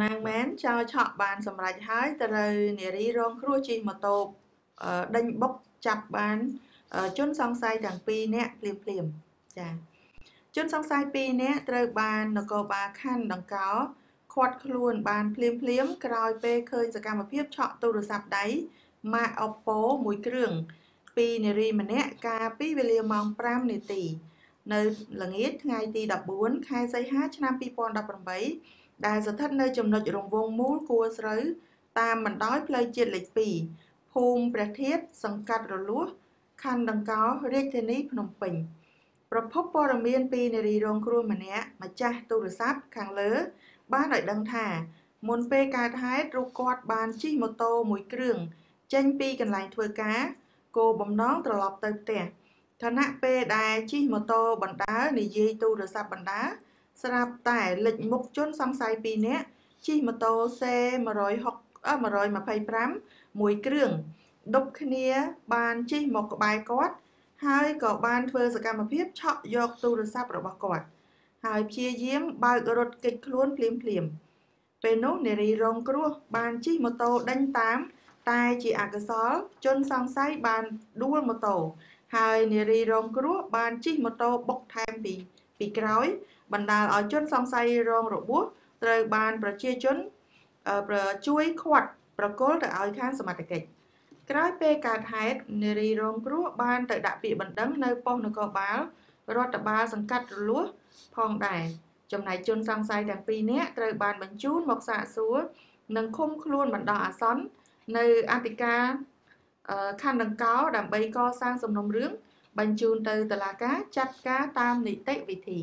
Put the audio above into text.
ណាងមែនចោលឆក់បានសម្រេចហើយត្រូវនារីរងគ្រោះជិះម៉ូតូដេញបុកចាប់បានជនសង្ស័យទាំងពីរនាក់ភ្លាមភ្លាមចា៎ជនសង្ស័យ2នាក់ត្រូវបាននគរបាលខណ្ឌដង្កោឃាត់ខ្លួនបានភ្លាមភ្លាមក្រោយពេលឃើញសកម្មភាពឆក់ទូរស័ព្ទដៃ Mac Oppo មួយគ្រឿងពីនារីម្នាក់កាលពីវេលាម៉ោង5នាទី នៅល្ងាចថ្ងៃទី14ខែសីហាឆ្នាំ2018 ដែលស្ថិតនៅចំណុចរង្វង់មូលគួរស្រូវតាមបណ្ដោយផ្លូវជាតិលេខ2ភូមិព្រះធាតុសង្កាត់រលួសខណ្ឌដង្កោរាជធានីភ្នំពេញប្រភពព័ត៌មានពីនារីរងគ្រោះម្នាក់ម្ចាស់ទូរស័ព្ទខាងលើ បានឲ្យដឹងថា មុនពេលកើតហេតុរូបគាត់បានជិះម៉ូតូមួយគ្រឿងចេញពីកន្លែងធ្វើការគោបំណងត្រឡប់ទៅផ្ទះខណៈពេលដែលជិះម៉ូតូបណ្ដើរនិយាយទូរស័ព្ទបណ្ដើរ ស្រាប់តែលេចមុខជនសង្ស័យ2នាក់ជិះម៉ូតូសេ160 125មួយគ្រឿងដប់គ្នាបានជិះមកក្បែរគាត់ហើយក៏បានធ្វើសកម្មភាពឆក់យកទូរស័ព្ទរបស់គាត់ហើយព្យាយាមបើករត់គេចខ្លួនភ្លាមភ្លាមពេលនោះនារីរងគ្រោះបានជិះម៉ូតូដេញតាម តែជាអកុសលជនសង្ស័យបានដួលម៉ូតូហើយនារីរងគ្រោះបានជិះម៉ូតូបុកថែមពី ពីក្រោយ បណ្ដាលឲ្យជនសង្ស័យរងរបួសត្រូវបានប្រជាជនជួយខាត់ប្រគល់ទៅឲ្យខាងសមត្ថកិច្ចក្រោយពេលកើតហេតុនារីរងគ្រោះបានទៅដាក់ពាក្យបណ្ដឹងនៅប៉ុស្តិ៍នគរបាលរដ្ឋបាលសង្កាត់រលួសផងដែរចំណែកជនសង្ស័យទាំងពីរនាក់ត្រូវបានបញ្ជូនមកសាកសួរនិងឃុំខ្លួនបណ្ដោះអាសន្ននៅអធិការខណ្ឌដង្កោដើម្បីកសាងសំណុំរឿង បញ្ជូនទៅតុលាការចាត់ការតាមនីតិវិធី